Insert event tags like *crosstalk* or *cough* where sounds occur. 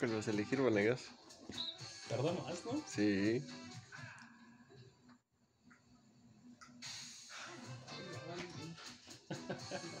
con los elegir Vanegas. Más, ¿no? Sí. *laughs*